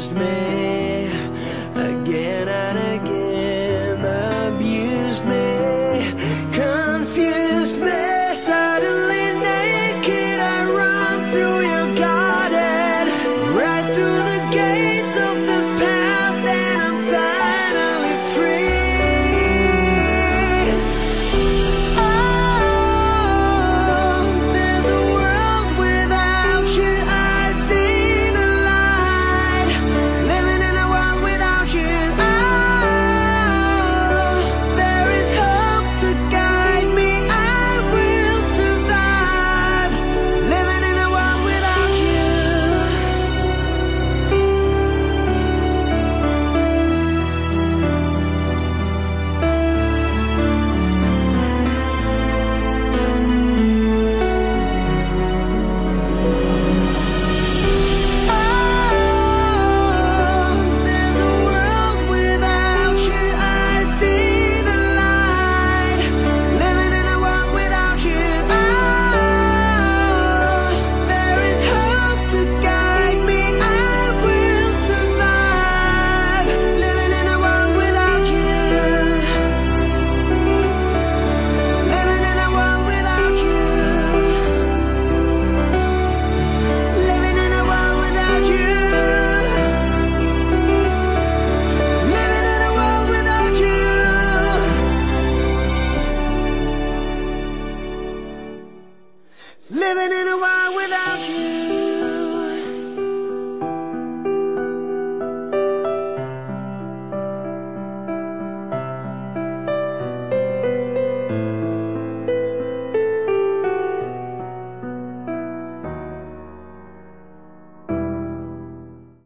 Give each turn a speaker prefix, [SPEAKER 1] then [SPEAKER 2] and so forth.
[SPEAKER 1] abused me again and again, abused me. Living in a world without you.